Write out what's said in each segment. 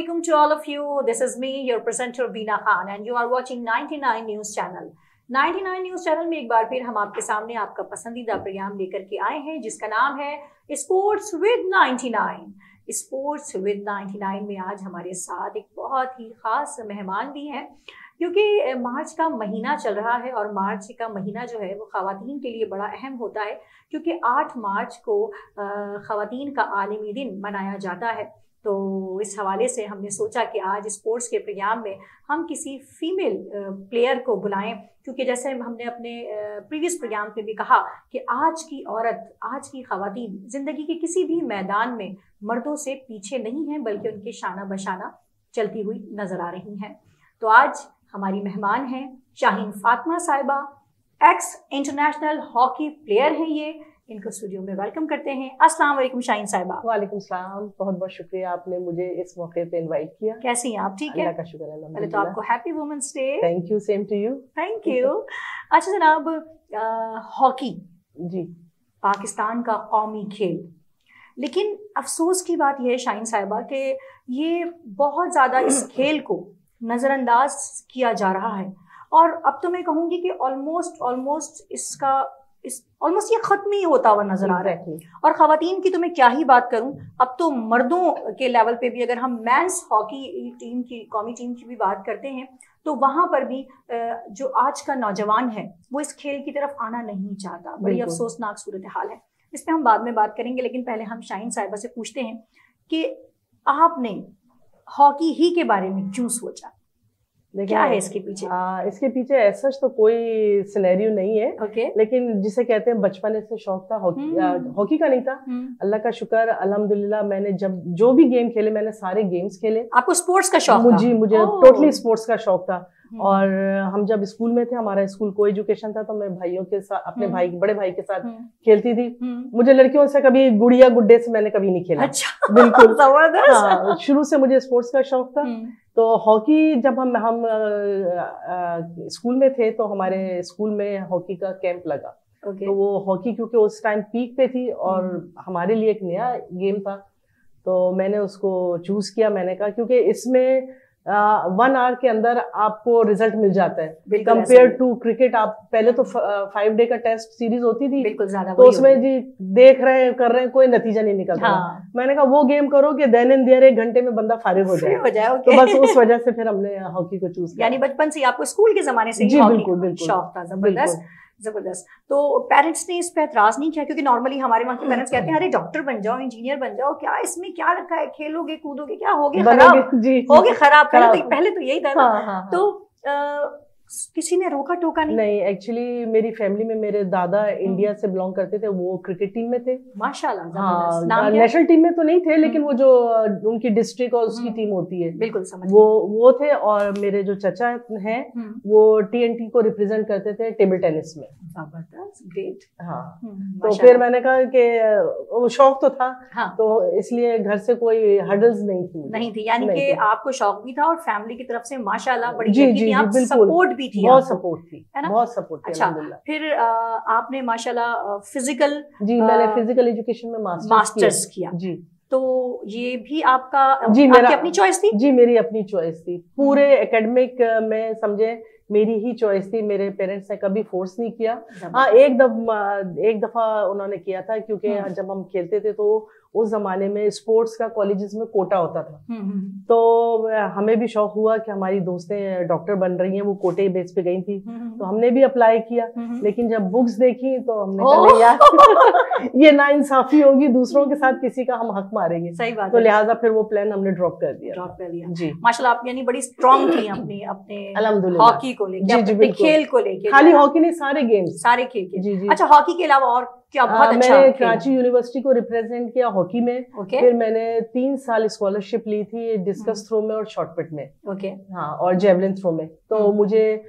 Assalamu alaikum to all of you. This is me, your presenter Beena Khan, and you are watching 99 News Channel. 99 news channel में एक बार फिर हम आपके सामने आपका पसंदीदा प्रोग्राम लेकर के आए हैं जिसका नाम है स्पोर्ट्स विद 99 स्पोर्ट्स विद 99 में आज हमारे साथ एक बहुत ही खास मेहमान भी हैं क्योंकि मार्च का महीना चल रहा है और मार्च का महीना जो है वो ख़वातीन के लिए बड़ा अहम होता है क्योंकि 8 मार्च को ख़वातीन का आलमी दिन मनाया जाता है तो इस हवाले से हमने सोचा कि आज स्पोर्ट्स के प्रोग्राम में हम किसी फीमेल प्लेयर को बुलाएँ। क्योंकि जैसे हमने अपने प्रीवियस प्रोग्राम में भी कहा कि आज की औरत, आज की खातन ज़िंदगी के किसी भी मैदान में मर्दों से पीछे नहीं हैं, बल्कि उनके शाना बशाना चलती हुई नज़र आ रही हैं। तो आज हमारी मेहमान हैं शाहीन फातमा साहिबा, एक्स इंटरनेशनल हॉकी प्लेयर हैं ये। इनको स्टूडियो में वेलकम करते हैं। अस्सलाम वालेकुम शाहीन साहिबा। वालेकुम सलाम। बहुत बहुत शुक्रिया आपने मुझे इस मौके पे इनवाइट किया। कैसी हैं आप? ठीक है? अल्लाह का शुक्र है पहले तो आपको happy women's day thank you same to you thank you अच्छा जनाब हॉकी। जी। पाकिस्तान का कौमी खेल। लेकिन अफसोस की बात यह है शाहीन साहिबा कि ये बहुत ज़्यादा इस खेल को नज़रअंदाज किया जा रहा है। और अब तो मैं कहूँगी कि ऑलमोस्ट ऑलमोस्ट इसका इस ऑलमोस्ट ये ख़त्म ही होता हुआ नज़र आ रहा है। और खातन की तो मैं क्या ही बात करूँ? अब तो मर्दों के लेवल पे भी अगर हम मेंस हॉकी टीम की कौमी टीम की भी बात करते हैं तो वहाँ पर भी जो आज का नौजवान है वो इस खेल की तरफ़ आना नहीं चाहता। बड़ी अफसोसनाक सूरत हाल है। इस पर हम बाद में बात करेंगे लेकिन पहले हम शाहीन साहिबा से पूछते हैं कि आपने हॉकी ही के बारे में क्यों सोचा? क्या है इसके पीछे आ, इसके पीछे ऐसा तो कोई सिनेरियो नहीं है okay. लेकिन जिसे कहते हैं बचपन से शौक था हॉकी हम्म। हॉकी का नहीं था हम्म। अल्लाह का शुक्र अल्हम्दुलिल्लाह मैंने जब जो भी गेम खेले मैंने सारे गेम्स खेले आपको स्पोर्ट्स का शौक मुझे मुझे टोटली स्पोर्ट्स का शौक था हम्म। और हम जब स्कूल में थे हमारा स्कूल को एजुकेशन था तो मैं भाइयों के साथ अपने भाई बड़े भाई के साथ खेलती थी। मुझे लड़कियों से कभी गुड़िया गुड्डे से मैंने कभी नहीं खेला। अच्छा। बिल्कुल। हाँ, शुरू से मुझे स्पोर्ट्स का शौक था। तो हॉकी जब हम हम स्कूल में थे तो हमारे स्कूल में हॉकी का कैंप लगा। okay. तो वो हॉकी क्योंकि उस टाइम पीक पे थी और हम्म। हमारे लिए एक नया गेम था। तो मैंने उसको चूज़ किया मैंने कहा क्योंकि इसमें वन आवर के अंदर आपको रिज़ल्ट मिल जाता है। कंपेयर टू क्रिकेट आप पहले तो फाइव डे का टेस्ट सीरीज़ होती थी। बिल्कुल ज़्यादा तो उसमें जी देख रहे हैं कर रहे हैं कोई नतीजा नहीं निकलता हाँ। मैंने कहा वो गेम करो कि देन इन देर एक घंटे में बंदा फारिग हो जाए। हो जाए तो बस उस वजह से फिर हमने हॉकी को चूज़ किया। यानी बचपन से आपको स्कूल के जमाने से जी बिल्कुल बिल्कुल। शौक था ज़बरदस्त। ज़बरदस्त। तो पेरेंट्स ने इस पर एतराज़ नहीं किया क्योंकि नॉर्मली हमारे वहाँ के पेरेंट्स कहते हैं अरे डॉक्टर बन जाओ इंजीनियर बन जाओ क्या इसमें क्या रखा है? खेलोगे कूदोगे क्या? हो गया खराब। हो गया खराब पहले तो पहले तो यही था हाँ, हाँ, हाँ. तो किसी ने रोका टोका नहीं? नहीं एक्चुअली मेरी फैमिली में मेरे दादा इंडिया हम्म। से बिलोंग करते थे वो क्रिकेट टीम में थे। माशाल्लाह हाँ नेशनल टीम में तो नहीं थे लेकिन वो जो उनकी डिस्ट्रिक्ट और उसकी टीम हम्म। होती है। बिल्कुल समझ वो वो थे और मेरे जो चचा हैं हम्म। वो टीएनटी को रिप्रेजेंट करते थे टेबल टेनिस में। ग्रेट हाँ। तो फिर मैंने कहा कि वो शौक तो था हाँ. तो इसलिए घर से कोई हर्डल्स नहीं थी। नहीं थी यानी कि आपको शौक भी था और फैमिली की तरफ़ से माशाल्लाह बड़ी जी जी सपोर्ट भी थी बहुत सपोर्ट थी है ना? बहुत सपोर्ट थी अच्छा फिर आपने माशाल्लाह फ़िज़िकल जी मैंने फ़िज़िकल एजुकेशन में मास्टर्स किया। जी। तो ये भी आपका जी मेरी अपनी चॉइस थी? जी मेरी अपनी चॉइस थी। पूरे एकेडमिक में समझे मेरी ही चॉइस थी। मेरे पेरेंट्स ने कभी फोर्स नहीं किया। हाँ एक दफ एक दफ़ा उन्होंने किया था क्योंकि हाँ। जब हम खेलते थे तो उस जमाने में स्पोर्ट्स का कॉलेजेस में कोटा होता था। हम्म, हम्म, हम्म। तो हमें भी शौक हुआ कि हमारी दोस्तें डॉक्टर बन रही हैं वो कोटे बेस पे गई थी। तो हमने भी अप्लाई किया लेकिन जब बुक्स देखी तो हमने कहा यार ये ना इंसाफी होगी दूसरों के साथ किसी का हम हक मारेंगे। सही बात तो लिहाजा फिर वो प्लान हमने ड्रॉप कर दिया। ड्रॉप कर दिया। जी। माशाल्लाह आप यानी बड़ी स्ट्रॉन्ग थी अपने अपने हॉकी को लेकर खेल को लेकर खाली हॉकी नहीं सारे गेम्स सारे खेल जी जी। अच्छा हॉकी के अलावा और क्या बहुत आ, अच्छा मैंने कराची यूनिवर्सिटी को रिप्रेजेंट किया हॉकी में। Okay. फिर मैंने तीन साल स्कॉलरशिप ली थी डिस्कस थ्रो में और शॉर्टपुट में। ओके हाँ और जेवलिन थ्रो में। तो hmm. मुझे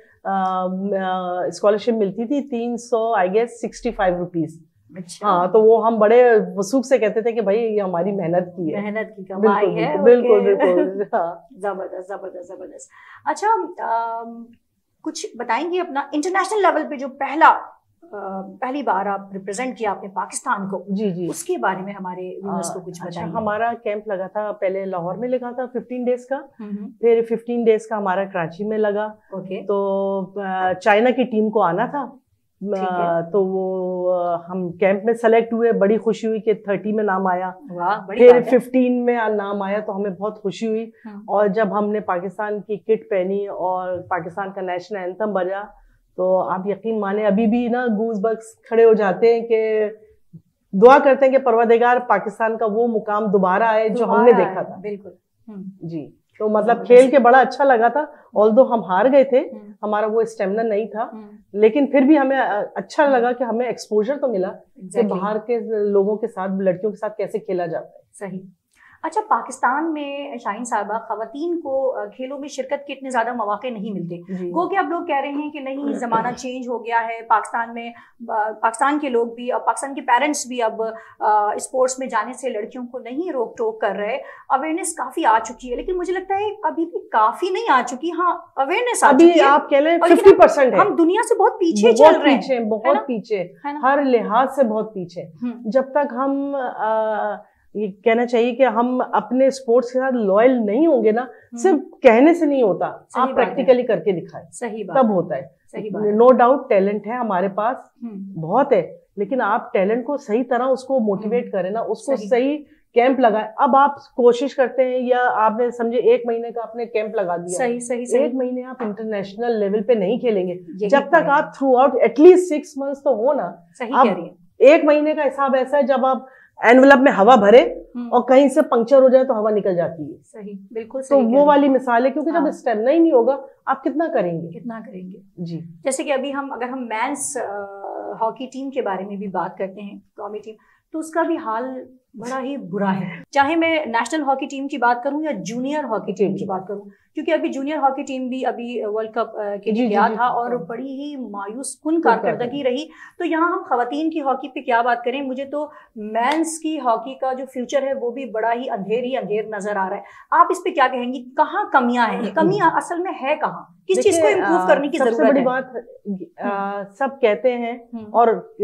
स्कॉलरशिप मिलती थी तीन सौ I guess sixty five rupees अच्छा। हाँ तो वो हम बड़े वसूख से कहते थे कि भाई ये हमारी मेहनत की है। मेहनत की कमाई है बिल्कुल बिल्कुल हाँ। ज़बरदस्त ज़बरदस्त ज़बरदस्त। अच्छा आ, कुछ बताएँगे अपना इंटरनेशनल लेवल पे जो पहला पहली बार आप रिप्रेजेंट किया आपने पाकिस्तान को। जी जी। उसके बारे में हमारे व्यूअर्स को कुछ अच्छा बताइए। हमारा कैंप लगा था पहले लाहौर में लगा था 15 डेज़ का। हम्म, फिर 15 डेज़ का हमारा कराची में लगा। ओके। तो चाइना की टीम को आना था। है। तो वो हम कैंप में सेलेक्ट हुए बड़ी खुशी हुई कि 30 में नाम आया। फिर फिफ्टीन में नाम आया तो हमें बहुत खुशी हुई। हम्म, और जब हमने पाकिस्तान की किट पहनी और पाकिस्तान का नेशनल एंथम बजा तो आप यकीन माने अभी भी ना गूज बग्स खड़े हो जाते हैं कि दुआ करते हैं कि परवरदिगार पाकिस्तान का वो मुकाम दोबारा आए जो हमने देखा था। बिल्कुल। हम्म, जी। तो मतलब खेल के बड़ा अच्छा लगा था ऑल हम हार गए थे हम्म, हमारा वो स्टेमिना नहीं था हम्म, लेकिन फिर भी हमें अच्छा लगा कि हमें एक्सपोजर तो मिला कि बाहर के लोगों के साथ लड़कियों के साथ कैसे खेला जाता है सही। अच्छा पाकिस्तान में शाहीन साहबा खातन को खेलों में शिरकत के इतने ज़्यादा मौके नहीं मिलते। गो कि अब लोग कह रहे हैं कि नहीं जमाना चेंज हो गया है? पाकिस्तान में पाकिस्तान के लोग भी और पाकिस्तान के पेरेंट्स भी अब स्पोर्ट्स में जाने से लड़कियों को नहीं रोक टोक कर रहे। अवेयरनेस काफ़ी आ चुकी है लेकिन मुझे लगता है अभी भी काफ़ी नहीं आ चुकी। हाँ अवेयरनेस अभी आप कह लें फिफ्टी परसेंट हम दुनिया से बहुत पीछे चल रहे हैं बहुत पीछे हर लिहाज से बहुत पीछे। हम्म, जब तक हम ये कहना चाहिए कि हम अपने स्पोर्ट्स के साथ लॉयल नहीं होंगे ना सिर्फ़ कहने से नहीं होता आप प्रैक्टिकली करके दिखाएँ। सही बात तब होता है। नो डाउट टैलेंट है हमारे पास हम्म, बहुत है लेकिन आप टैलेंट को सही तरह उसको मोटिवेट करें ना उसको सही। सही कैंप लगाएँ। अब आप कोशिश करते हैं या आपने समझे एक महीने का आपने कैंप लगा दिया सही सही सही। एक महीने आप इंटरनेशनल लेवल पे नहीं खेलेंगे। जब तक आप throughout at least six months तो हो ना सही आप एक महीने का हिसाब ऐसा है जब आप एनवलप में हवा भरे हम्म, और कहीं से पंक्चर हो जाए तो हवा निकल जाती है। सही बिल्कुल तो सही तो वो वाली मिसाल है क्योंकि जब हाँ। स्टेमिना ही नहीं होगा आप कितना करेंगे? कितना करेंगे? जी। जैसे कि अभी हम अगर हम मैंस हॉकी टीम के बारे में भी बात करते हैं कौमी टीम तो उसका भी हाल बड़ा ही बुरा है। चाहे मैं नेशनल हॉकी टीम की बात करूँ या जूनियर हॉकी टीम की बात करूँ क्योंकि अभी जूनियर हॉकी टीम भी अभी वर्ल्ड कप के लिए गया था और। बड़ी ही मायूस कुन कारकर्दगी रही। तो यहाँ हम खवतान की हॉकी पे क्या बात करें मुझे तो मेंस की हॉकी का जो फ्यूचर है वो भी बड़ा ही अंधेर ही अंधेर नज़र आ रहा है। आप इस पे क्या कहेंगी कहाँ कमियाँ हैं? कमियाँ असल में है कहाँ? किस चीज़ को इम्प्रूव करने की सबसे ज़रूरत बड़ी बात आ, सब कहते हैं हम्म, और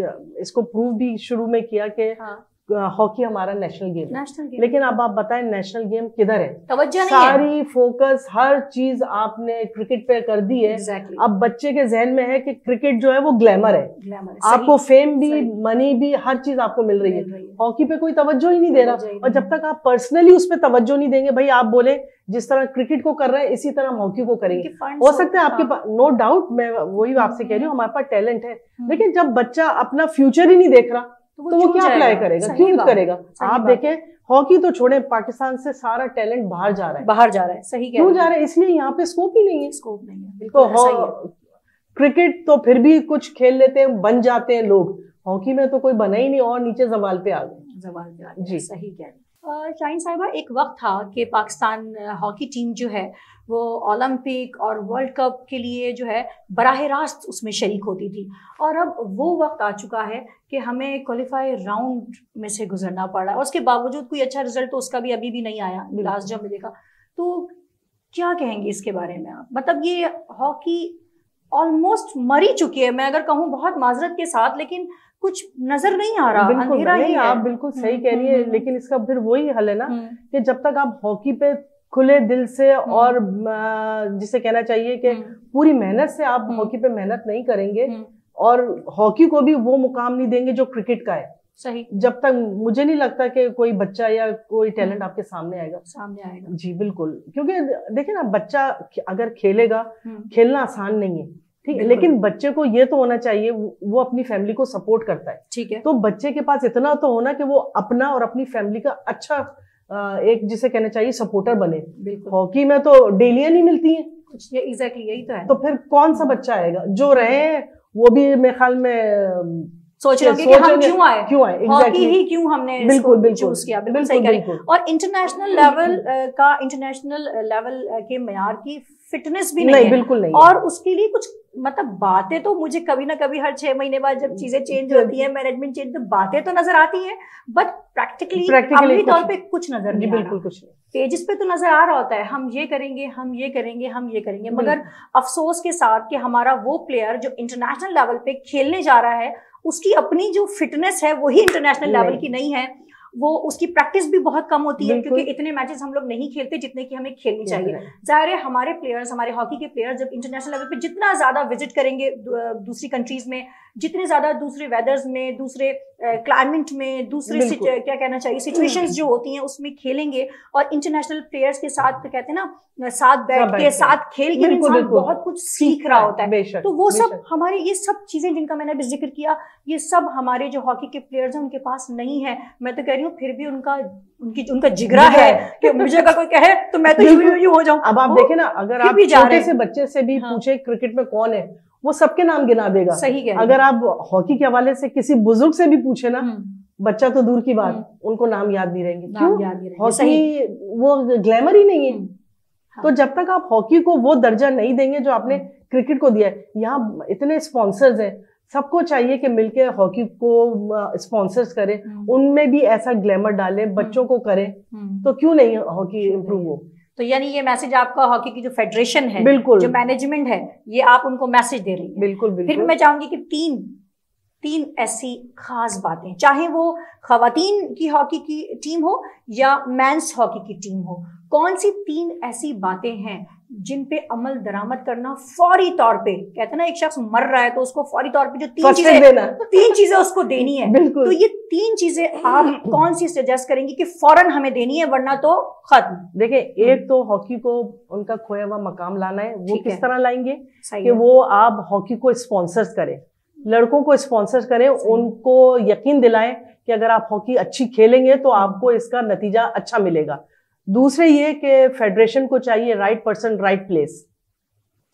इसको प्रूव भी शुरू में किया कि हाँ। हॉकी हमारा नेशनल गेम है। नेशनल गेम लेकिन अब आप बताएँ नेशनल गेम किधर है? तवज्जो नहीं है। सारी फोकस हर चीज़ आपने क्रिकेट पे कर दी है। एग्जैक्टली अब बच्चे के जहन में है कि क्रिकेट जो है वो ग्लैमर है। ग्लैमर आपको फेम भी मनी भी हर चीज़ आपको मिल रही है। हॉकी पे कोई तवज्जो ही नहीं दे रहा। और जब तक आप पर्सनली उस पर तवज्जो नहीं देंगे भाई आप बोले जिस तरह क्रिकेट को कर रहे हैं इसी तरह हम हॉकी को करेंगे। हो सकता है आपके हाँ, पास नो डाउट मैं वही आपसे कह रही हूँ हमारे पास टैलेंट है। हम्म, लेकिन जब बच्चा अपना फ्यूचर ही नहीं देख रहा वो तो वो क्या अप्लाई करेगा? क्यों करेगा? आप देखें हॉकी तो छोड़े पाकिस्तान से सारा टैलेंट बाहर जा रहा है। बाहर जा रहा है सही क्यों जा रहा है? इसलिए यहाँ पे स्कोप ही नहीं है। स्कोप नहीं है तो बिल्कुल क्रिकेट तो फिर भी कुछ खेल लेते हैं बन जाते हैं लोग। हॉकी में तो कोई बना ही नहीं और नीचे जवाल पे आ गए। जवाल पे आ गए जी। सही कह रहे शाहीन साहिबा एक वक्त था कि पाकिस्तान हॉकी टीम जो है वो ओलंपिक और वर्ल्ड कप के लिए जो है बराह रास्त उसमें शरीक होती थी। और अब वो वक्त आ चुका है कि हमें क्वालिफाई राउंड में से गुजरना पड़ रहा है। और उसके बावजूद कोई अच्छा रिज़ल्ट तो उसका भी अभी भी नहीं आया लास्ट जब देखा तो क्या कहेंगे इसके बारे में आप? मतलब ये हॉकी ऑलमोस्ट मरी चुकी है। मैं अगर कहूँ बहुत माजरत के साथ लेकिन कुछ नज़र नहीं आ रहा बिल्कुल अंधेरा ही नहीं है आप बिल्कुल सही हम्म, कह रही हम्म, है हम्म। लेकिन इसका फिर वही हल है ना हम्म, कि जब तक आप हॉकी पे खुले दिल से और जिसे कहना चाहिए कि हम्म, पूरी मेहनत से आप हम्म। हॉकी पे मेहनत नहीं करेंगे हम्म, और हॉकी को भी वो मुकाम नहीं देंगे जो क्रिकेट का है। सही। जब तक मुझे नहीं लगता कि कोई बच्चा या कोई टैलेंट हम्म। आपके सामने आएगा। सामने आएगा। जी बिल्कुल। क्योंकि देखिए ना बच्चा अगर खेलेगा हम्म, खेलना आसान नहीं है। ठीक है लेकिन बच्चे को ये तो होना चाहिए वो अपनी फैमिली को सपोर्ट करता है। ठीक है। तो बच्चे के पास इतना तो होना कि वो अपना और अपनी फैमिली का अच्छा एक जिसे कहना चाहिए सपोर्टर बने। हॉकी में तो डेलियाँ नहीं मिलती हैं। ये एग्जैक्टली यही तो है। तो फिर कौन सा बच्चा आएगा? जो रहे वो भी मेरे ख्याल में सोच रहे होंगे कि हम क्यों आए? क्यों आए? हॉकी ही क्यों हमने बिल्कुल बिल्कुल चूज़ किया? बिल्कुल सही करें और इंटरनेशनल लेवल का इंटरनेशनल लेवल के मैार की फिटनेस भी नहीं, नहीं है। बिल्कुल नहीं और उसके लिए कुछ मतलब बातें तो मुझे कभी ना कभी हर छह महीने बाद जब चीज़ें चेंज होती है मैनेजमेंट चेंज तो बातें तो नज़र आती हैं बट प्रैक्टिकली प्रैक्टिकली तौर पे कुछ नज़र नहीं बिल्कुल कुछ नहीं। पेजेस पे तो नज़र आ रहा होता है हम ये करेंगे हम ये करेंगे हम ये करेंगे मगर अफसोस के साथ कि हमारा वो प्लेयर जो इंटरनेशनल लेवल पे खेलने जा रहा है उसकी अपनी जो फिटनेस है वही इंटरनेशनल लेवल की नहीं है। वो उसकी प्रैक्टिस भी बहुत कम होती है क्योंकि इतने मैचेस हम लोग नहीं खेलते जितने की हमें खेलनी चाहिए। ज़ाहिर है हमारे प्लेयर्स हमारे हॉकी के प्लेयर्स जब इंटरनेशनल लेवल पे जितना ज़्यादा विज़िट करेंगे दूसरी कंट्रीज़ में जितने ज़्यादा दूसरे वेदर्स में दूसरे क्लाइमेट में दूसरे क्या कहना चाहिए सिचुएशंस जो होती हैं उसमें खेलेंगे और इंटरनेशनल प्लेयर्स के साथ कहते हैं ना साथ बैठ के साथ खेल के इंसान बहुत कुछ सीख रहा होता है। तो वो सब हमारे ये सब चीज़ें जिनका मैंने अभी ज़िक्र किया ये सब हमारे जो हॉकी के प्लेयर्स हैं उनके पास नहीं है। मैं तो कह रही हूँ फिर भी उनका उनकी उनका जिगरा है कि मुझे अगर कोई कहे तो मैं तो यू यू हो जाऊँ। अब आप देखें ना अगर आप छोटे से बच्चे से भी हाँ। पूछे क्रिकेट में कौन है? वो सबके नाम गिना देगा। सही है अगर आप हॉकी के हवाले से किसी बुज़ुर्ग से भी पूछे ना हम्म। बच्चा तो दूर की बात हम्म। उनको नाम याद नहीं रहेंगे। क्यों? हॉकी वो ग्लैमर ही नहीं है। हम्म। हाँ। तो जब तक आप हॉकी को वो दर्जा नहीं देंगे जो आपने क्रिकेट को दिया है यहाँ इतने स्पॉन्सर्स हैं सबको चाहिए कि मिलके हॉकी को स्पॉन्सर्स करें। उनमें भी ऐसा ग्लैमर डालें बच्चों को करें। तो क्यों नहीं हॉकी इम्प्रूव हो? तो यानी ये मैसेज आपका हॉकी की जो फेडरेशन है बिल्कुल। जो मैनेजमेंट है ये आप उनको मैसेज दे रही है। बिल्कुल बिल्कुल। फिर मैं चाहूँगी कि तीन तीन ऐसी खास बातें चाहे वो खातन की हॉकी की टीम हो या मैंस हॉकी की टीम हो कौन सी तीन ऐसी बातें हैं जिन पे अमल दरामद करना फौरी तौर पे कहते ना एक शख्स मर रहा है तो उसको फौरी तौर पे जो तीन चीज़ें देना। तीन चीज़ें उसको देनी है। तो ये तीन चीज़ें आप कौन सी सजेस्ट करेंगे कि फ़ौरन हमें देनी है वरना तो खत्म? देखिए एक तो हॉकी को उनका खोया हुआ मकाम लाना है। वो किस तरह लाएँगे कि वो आप हॉकी को स्पॉन्सर्स करें। लड़कों को स्पॉन्सर करें उनको यकीन दिलाएँ कि अगर आप हॉकी अच्छी खेलेंगे तो आपको इसका नतीजा अच्छा मिलेगा। दूसरे ये कि फेडरेशन को चाहिए राइट पर्सन राइट प्लेस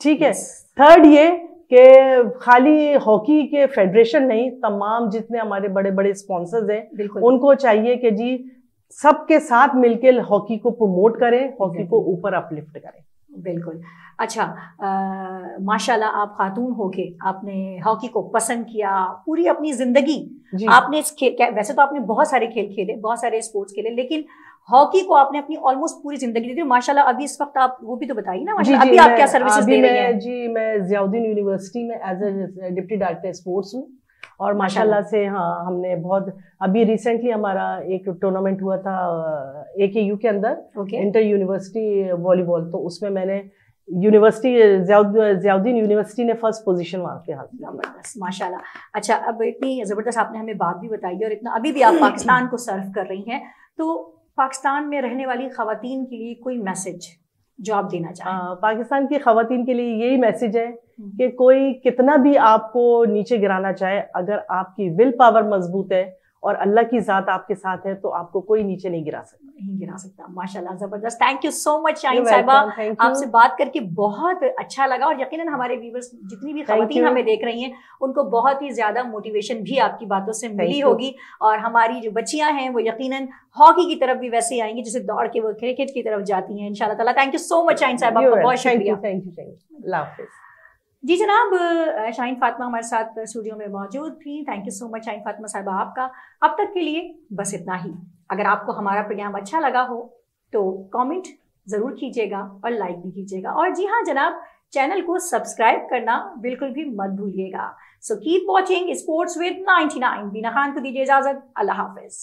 ठीक है? थर्ड ये कि खाली हॉकी के फेडरेशन नहीं तमाम जितने हमारे बड़े बड़े स्पॉन्सर्स हैं उनको चाहिए कि जी सबके साथ मिलकर हॉकी को प्रमोट करें हॉकी को ऊपर अपलिफ्ट करें। बिल्कुल। अच्छा माशाल्लाह आप खातून होके आपने हॉकी को पसंद किया पूरी अपनी ज़िंदगी आपने इस खेल वैसे तो आपने बहुत सारे खेल खेले बहुत सारे स्पोर्ट्स खेले लेकिन हॉकी को आपने अपनी ऑलमोस्ट पूरी ज़िंदगी दी थी। माशाल्लाह अभी इस वक्त आप वो भी तो बताइए ना माशाल्लाह अभी आप क्या सर्विसेज़ दे रही हैं? जी मैं जियाउद्दीन यूनिवर्सिटी में as a deputy director sports हूँ और माशाल्लाह से हाँ हमने बहुत अभी रिसेंटली हमारा एक टूर्नामेंट हुआ था ए के यू के अंदर इंटर यूनिवर्सिटी वॉलीबॉल तो उसमें मैंने यूनिवर्सिटी जियाउद्दीन यूनिवर्सिटी ने फ़र्स्ट पोजीशन वहाँ हासिल ज़बरदस्त माशाल्लाह। अच्छा अब इतनी ज़बरदस्त आपने हमें बात भी बताई और इतना अभी भी आप पाकिस्तान को सर्व कर रही हैं तो पाकिस्तान में रहने वाली खातन के लिए कोई मैसेज जो आप देना चाहें पाकिस्तान की खातन के लिए यही मैसेज है हम्म। कि कोई कितना भी आपको नीचे गिराना चाहे अगर आपकी विल पावर मज़बूत है और अल्लाह की जात आपके साथ है तो आपको कोई नीचे नहीं गिरा सकता। नहीं गिरा सकता। माशाल्लाह ज़बरदस्त। Thank you so much Shine साहिबा। आपसे बात करके बहुत अच्छा लगा और यकीनन हमारे व्यूवर्स जितनी भी खातन हमें देख रही हैं उनको बहुत ही ज़्यादा मोटिवेशन भी आपकी बातों से मिली होगी। और हमारी जो बच्चियाँ हैं वो यकीनन हॉकी की तरफ़ भी वैसे आएँगी जैसे दौड़ के वो क्रिकेट की तरफ़ जाती हैं इंशाल्लाह thank you so much Shine साहब आपका बहुत शुक्रिया। थैंक यू थैंक यू जी जनाब शाइन फातिमा हमारे साथ स्टूडियो में मौजूद थी। Thank you so much Shine Fatima साहबा आपका। अब तक के लिए बस इतना ही। अगर आपको हमारा प्रोग्राम अच्छा लगा हो तो कमेंट ज़रूर कीजिएगा और लाइक भी कीजिएगा। और जी हाँ जनाब चैनल को सब्सक्राइब करना बिल्कुल भी मत भूलिएगा। So keep watching sports with 99 Beena Khan को दीजिए इजाज़त। अल्लाह हाफिज़।